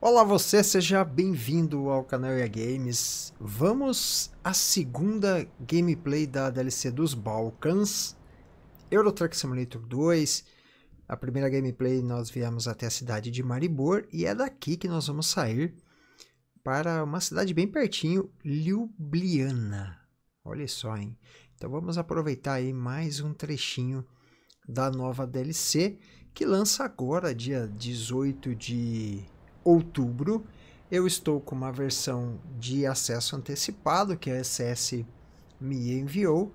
Olá você, seja bem-vindo ao canal EA Games. Vamos à segunda gameplay da DLC dos Balkans, Euro Truck Simulator 2. A primeira gameplay nós viemos até a cidade de Maribor e é daqui que nós vamos sair para uma cidade bem pertinho, Ljubljana. Olha só, hein? Então vamos aproveitar aí mais um trechinho da nova DLC que lança agora, dia 18 de outubro, eu estou com uma versão de acesso antecipado que a SS me enviou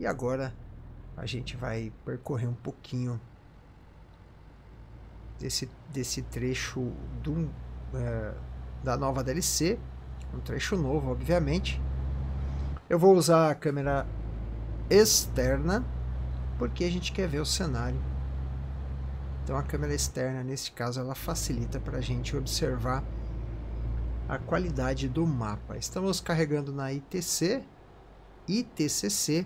e agora a gente vai percorrer um pouquinho desse, desse trecho do, é, da nova DLC, um trecho novo, obviamente. Eu vou usar a câmera externa porque a gente quer ver o cenário então a câmera externa, nesse caso, ela facilita para a gente observar a qualidade do mapa. Estamos carregando na ITC, ITCC,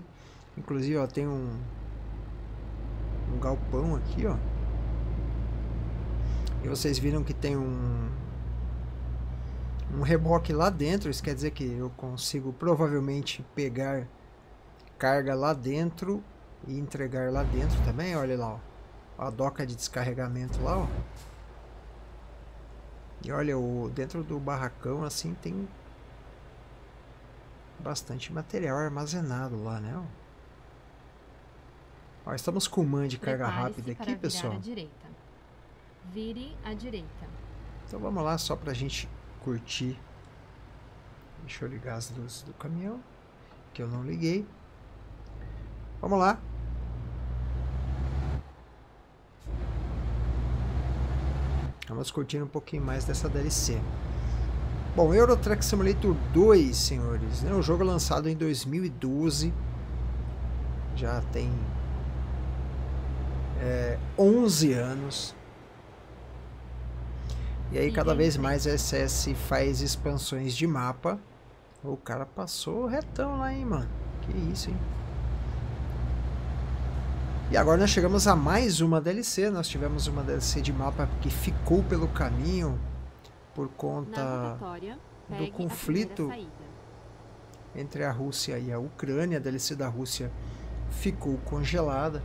inclusive ó, tem um, um galpão aqui, ó. E vocês viram que tem um um reboque lá dentro, isso quer dizer que eu consigo provavelmente pegar carga lá dentro e entregar lá dentro também, olha lá, ó a doca de descarregamento lá, ó. E olha, o, dentro do barracão assim tem bastante material armazenado lá, né? Ó, estamos com o man de carga rápida aqui, pessoal. À direita. Vire à direita. Então vamos lá, só pra gente curtir. Deixa eu ligar as luzes do caminhão, que eu não liguei. Vamos lá. Vamos curtir um pouquinho mais dessa DLC. Bom, Euro Truck Simulator 2, senhores, é um jogo lançado em 2012. Já tem é, 11 anos. E aí cada vez mais a SS faz expansões de mapa. O cara passou retão lá, hein, mano. Que isso, hein. E agora nós chegamos a mais uma DLC. Nós tivemos uma DLC de mapa que ficou pelo caminho por conta do conflito entre a Rússia e a Ucrânia. A DLC da Rússia ficou congelada.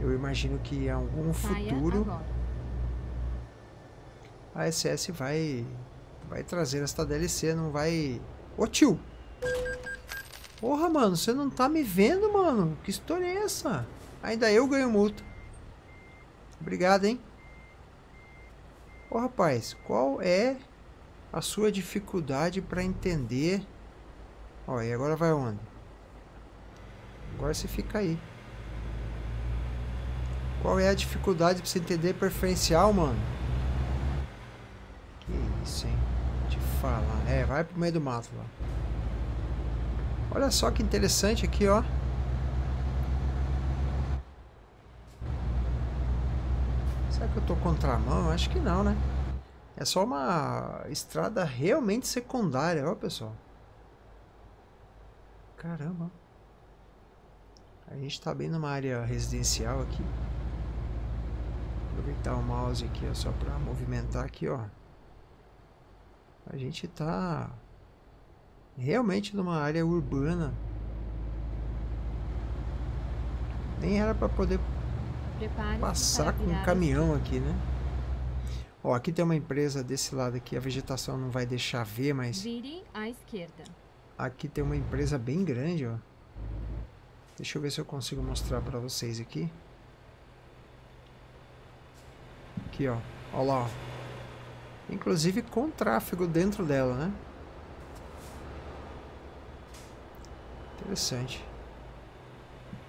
Eu imagino que em algum futuro a SS vai vai trazer esta DLC, não vai... Ô tio! Porra, mano, você não tá me vendo, mano? Que história é essa? Ainda eu ganho multa. Obrigado, hein? Ô, rapaz, qual é a sua dificuldade para entender... Ó, e agora vai onde? Agora você fica aí. Qual é a dificuldade para você entender preferencial, mano? Que isso, hein? Te falar. É, vai pro meio do mato lá. Olha só que interessante aqui, ó. Será que eu tô contramão? Acho que não, né? É só uma estrada realmente secundária, ó pessoal. Caramba. A gente tá bem numa área residencial aqui. Aproveitar o mouse aqui ó, só para movimentar aqui, ó. A gente tá realmente numa área urbana. Nem era para poder passar com um caminhão aqui, né? Ó, aqui tem uma empresa desse lado aqui, a vegetação não vai deixar ver, mas... Vire à esquerda. Aqui tem uma empresa bem grande, ó. Deixa eu ver se eu consigo mostrar para vocês aqui. Aqui, ó. Ó lá, ó. Inclusive com tráfego dentro dela, né? Interessante.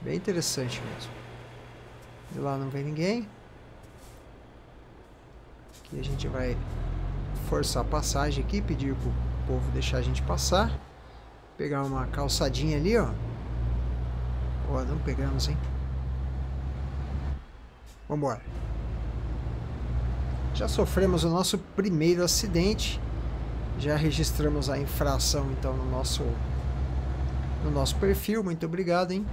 Bem interessante mesmo. De lá não vem ninguém. Aqui a gente vai forçar a passagem aqui, pedir pro povo deixar a gente passar. Pegar uma calçadinha ali, ó. Ó, não pegamos, hein? Vambora. Já sofremos o nosso primeiro acidente. Já registramos a infração, então, no nosso, no nosso perfil. Muito obrigado, hein?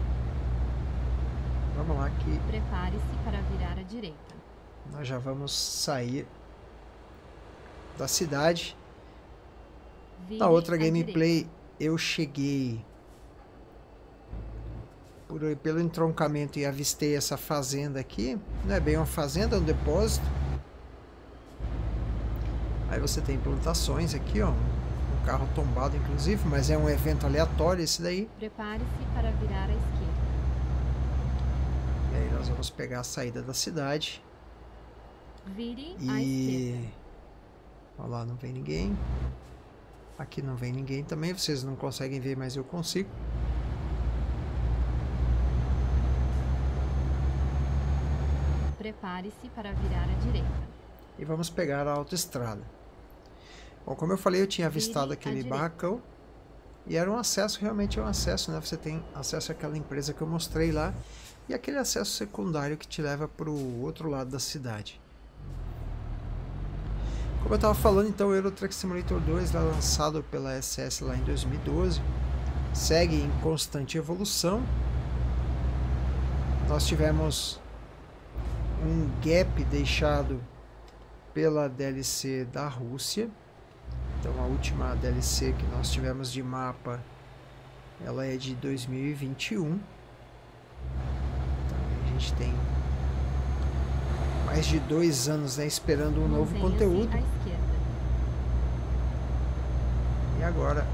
Vamos lá que... Prepare-se para virar à direita. Nós já vamos sair da cidade. Vire Na outra gameplay eu cheguei por, pelo entroncamento e avistei essa fazenda aqui. Não é bem uma fazenda, é um depósito. Aí você tem plantações aqui, ó. Um carro tombado, inclusive, mas é um evento aleatório esse daí. Prepare-se para virar à esquerda. E aí nós vamos pegar a saída da cidade. Vire. E. Olha lá, não vem ninguém. Aqui não vem ninguém também. Vocês não conseguem ver, mas eu consigo. Prepare-se para virar à direita. E vamos pegar a autoestrada. Bom, como eu falei, eu tinha avistado Vire aquele barracão. E era um acesso, realmente é um acesso, né? Você tem acesso àquela empresa que eu mostrei lá. E aquele acesso secundário que te leva para o outro lado da cidade. Como eu estava falando, então, o Euro Truck Simulator 2, lá lançado pela SS lá em 2012, segue em constante evolução. Nós tivemos um gap deixado pela DLC da Rússia. Então a última DLC que nós tivemos de mapa, ela é de 2021. A gente tem mais de dois anos né, esperando um novo Mantenha-se conteúdo. E agora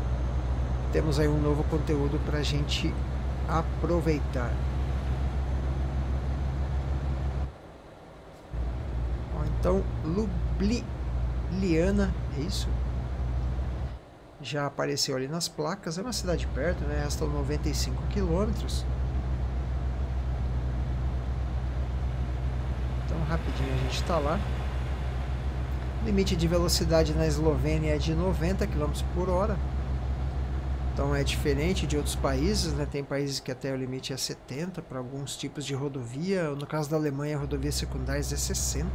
temos aí um novo conteúdo para a gente aproveitar. Ó, Então, Ljubljana, é isso? Já apareceu ali nas placas, é uma cidade perto, né? Restam 95 quilômetros. Então, rapidinho a gente está lá. Limite de velocidade na Eslovênia é de 90 km por hora. Então é diferente de outros países, né? Tem países que até o limite é 70 para alguns tipos de rodovia. No caso da Alemanha, rodovias secundárias é 60.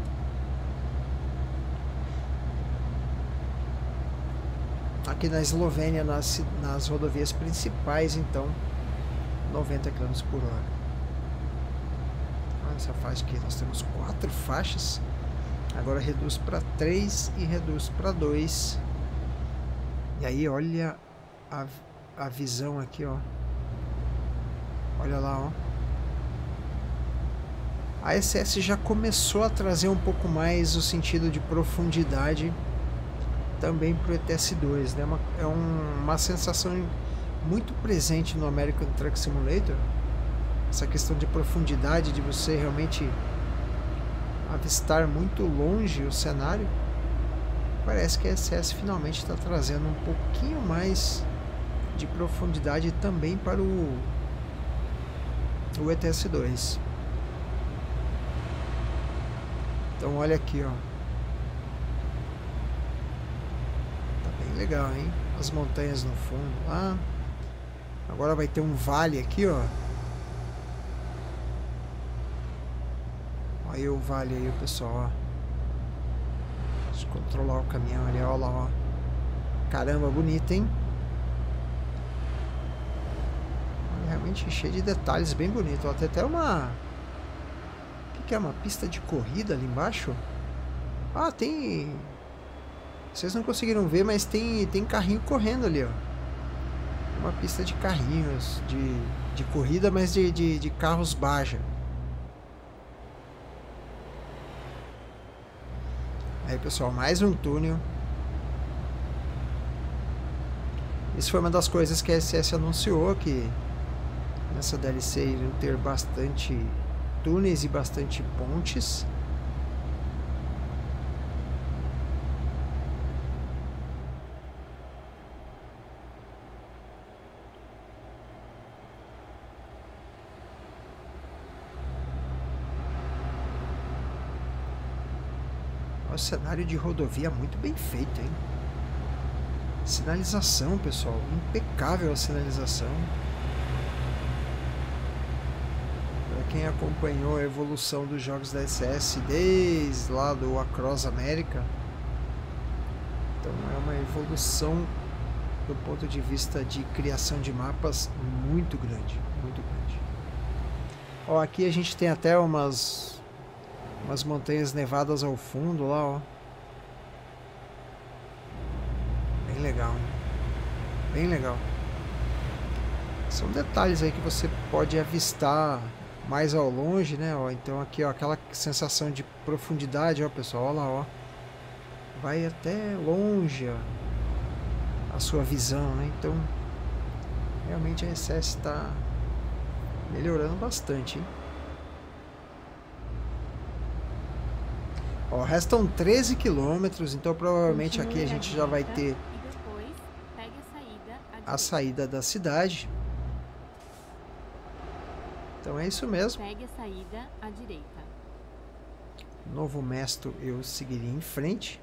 Aqui na Eslovênia, nas, nas rodovias principais, então, 90 km por hora. Essa faixa aqui, nós temos quatro faixas. Agora reduz para 3 e reduz para 2. E aí, olha a, a visão aqui, ó. Olha lá, ó. A SS já começou a trazer um pouco mais o sentido de profundidade também para o ETS2, né? Uma- é um- uma sensação muito presente no American Truck Simulator. Essa questão de profundidade, de você realmente avistar muito longe o cenário. Parece que a SS finalmente está trazendo um pouquinho mais de profundidade também para o, o ETS2. Então olha aqui, ó. Tá bem legal, hein? As montanhas no fundo lá. Agora vai ter um vale aqui, ó. Aí o vale aí, o pessoal, ó. Deixa eu controlar o caminhão ali, ó lá, ó. Caramba, bonito, hein? Realmente cheio de detalhes, bem bonito. Ó, tem até uma... O que, que é? Uma pista de corrida ali embaixo? Ah, tem... Vocês não conseguiram ver, mas tem, tem carrinho correndo ali, ó. Uma pista de carrinhos, de, de corrida, mas de, de, de carros Baja. Aí pessoal, mais um túnel. Isso foi uma das coisas que a SS anunciou que nessa DLC iriam ter bastante túneis e bastante pontes. O cenário de rodovia muito bem feito, hein? Sinalização, pessoal, impecável a sinalização. Para quem acompanhou a evolução dos jogos da SS desde lá do Across America, então é uma evolução do ponto de vista de criação de mapas muito grande, muito grande. Ó, aqui a gente tem até umas umas montanhas nevadas ao fundo lá, ó. Bem legal, hein? Bem legal. São detalhes aí que você pode avistar mais ao longe, né? Ó, então aqui, ó, aquela sensação de profundidade, ó, pessoal, olha lá, ó. Vai até longe, ó, a sua visão, né? Então, realmente a SS está melhorando bastante, hein? Ó, restam 13 quilômetros, então provavelmente aqui a gente já vai ter a saída da cidade. Então é isso mesmo. Pegue a saída à direita. Novo Mesto eu seguiria em frente.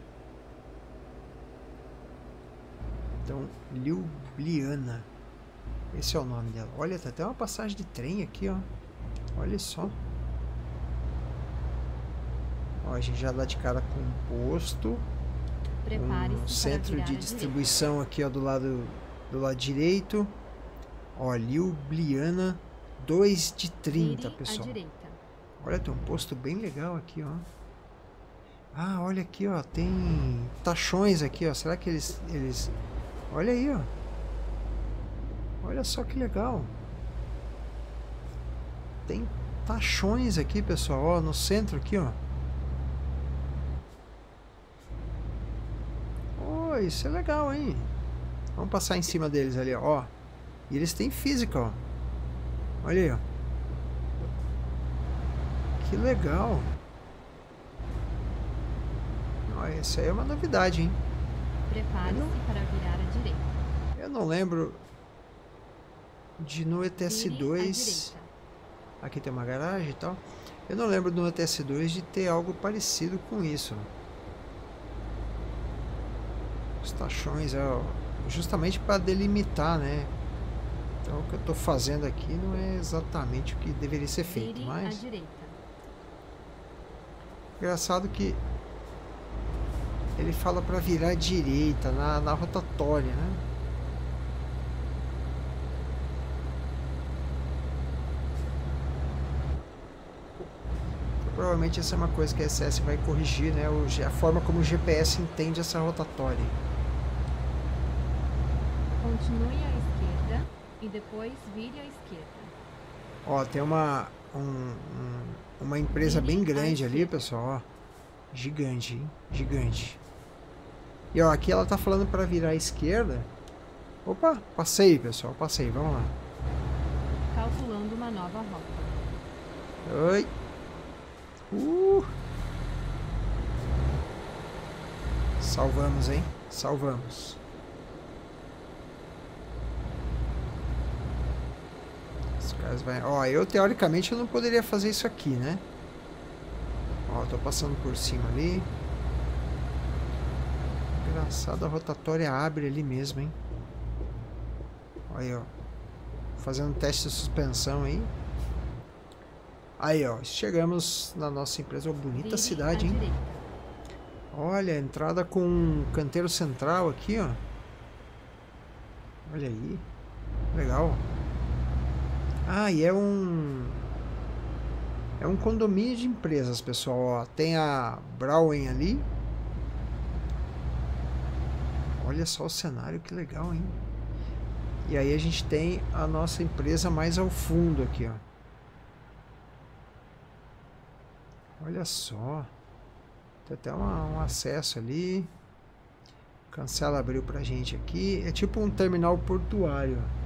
Então, Ljubljana. Esse é o nome dela. Olha, tá até uma passagem de trem aqui, ó. Olha só. Ó, a gente já dá de cara com um posto. Um centro de distribuição aqui, ó, do lado do lado direito. Ó, Ljubljana 2 de 30, pessoal. Olha, tem um posto bem legal aqui, ó. Ah, olha aqui, ó, tem tachões aqui, ó. Será que eles eles Olha aí, ó. Olha só que legal. Tem tachões aqui, pessoal, ó, no centro aqui, ó. Oh, isso é legal, hein? Vamos passar em cima deles ali, ó. E eles têm física, ó. Olha aí, ó. Que legal. Olha, isso aí é uma novidade, hein? Prepare-se não... para virar à direita. Eu não lembro de no ETS2... Aqui tem uma garagem e tal. Eu não lembro no ETS2 de ter algo parecido com isso. Os tachões, é justamente para delimitar, né? Então o que eu estou fazendo aqui não é exatamente o que deveria ser feito, mas... Engraçado que ele fala para virar à direita na, na rotatória, né? Provavelmente essa é uma coisa que a SS vai corrigir, né? A forma como o GPS entende essa rotatória. Continue à esquerda e depois vire à esquerda. Ó, tem uma, um, um, uma empresa vire bem grande ali, pessoal, ó. Gigante, hein? Gigante. E ó, aqui ela tá falando para virar à esquerda. Opa, passei, pessoal, passei, vamos lá. Calculando uma nova rota. Oi. Uh. Salvamos, hein? Salvamos. Vai. Ó, eu teoricamente eu não poderia fazer isso aqui, né? Ó, tô passando por cima ali. Engraçado, a rotatória abre ali mesmo, hein? Olha aí, ó. Fazendo teste de suspensão aí. Aí, ó. Chegamos na nossa empresa. Oh, bonita cidade, hein? Olha, entrada com canteiro central aqui, ó. Olha aí. Legal. Ah, e é um... É um condomínio de empresas, pessoal. Ó, tem a Browen ali. Olha só o cenário, que legal, hein? E aí a gente tem a nossa empresa mais ao fundo aqui, ó. Olha só. Tem até uma, um acesso ali. Cancela abriu pra gente aqui. É tipo um terminal portuário. Um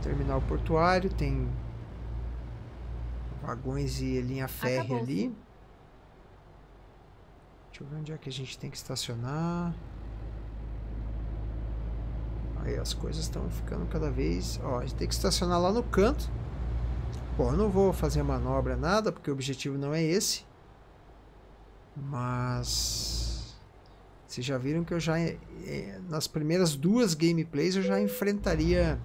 terminal portuário, tem vagões e linha férrea ali. Deixa eu ver onde é que a gente tem que estacionar. Aí as coisas estão ficando cada vez... Ó, a gente tem que estacionar lá no canto. Bom, eu não vou fazer manobra nada, porque o objetivo não é esse. Mas... Vocês já viram que eu já... Nas primeiras duas gameplays eu já enfrentaria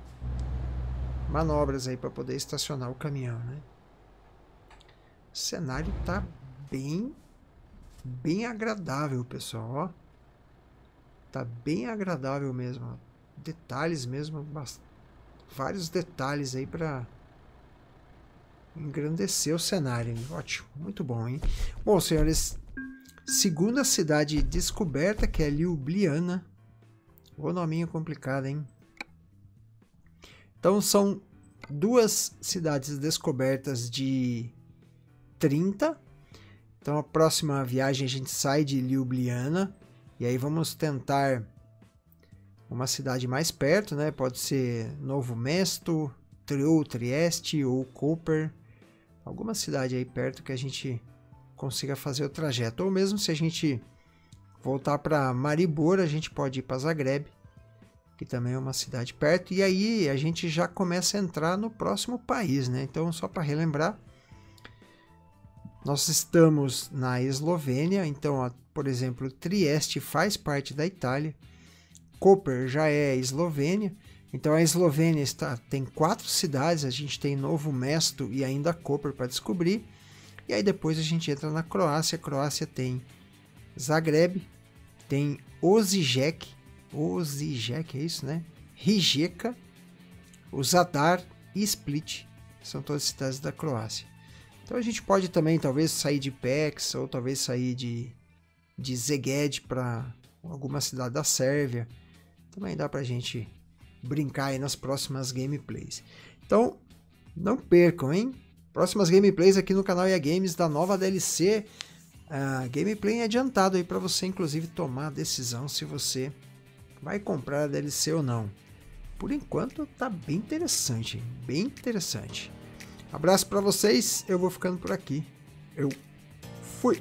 manobras aí para poder estacionar o caminhão, né? O cenário tá bem bem agradável, pessoal, ó. Tá bem agradável mesmo, ó. Detalhes mesmo, vários detalhes aí para engrandecer o cenário. Hein? Ótimo, muito bom, hein? Bom, senhores, Segunda cidade descoberta, que é Ljubljana. O nominho complicado, hein? Então são duas cidades descobertas de 30. Então a próxima viagem a gente sai de Ljubljana e aí vamos tentar uma cidade mais perto, né? Pode ser Novo Mesto, ou Trieste ou Cooper. Alguma cidade aí perto que a gente consiga fazer o trajeto. Ou mesmo se a gente voltar para Maribor, a gente pode ir para Zagreb, que também é uma cidade perto. E aí a gente já começa a entrar no próximo país, né? Então, só para relembrar, nós estamos na Eslovênia, então, por exemplo, Trieste faz parte da Itália, Koper já é Eslovênia, então a Eslovênia está, tem quatro cidades, a gente tem Novo Mesto e ainda Koper para descobrir. E aí depois a gente entra na Croácia. A Croácia tem Zagreb, tem Osijek, Osijek é isso, né? Rijeka, o Zadar e Split. São todas cidades da Croácia. Então a gente pode também talvez sair de Pex ou talvez sair de, de Zeged para alguma cidade da Sérvia. Também dá para a gente brincar aí nas próximas gameplays. Então, não percam, hein? Próximas gameplays aqui no canal EA Games da nova DLC. Uh, gameplay adiantado aí para você, inclusive, tomar a decisão se você vai comprar a DLC ou não. Por enquanto, tá bem interessante, bem interessante. Abraço para vocês, eu vou ficando por aqui. Eu fui!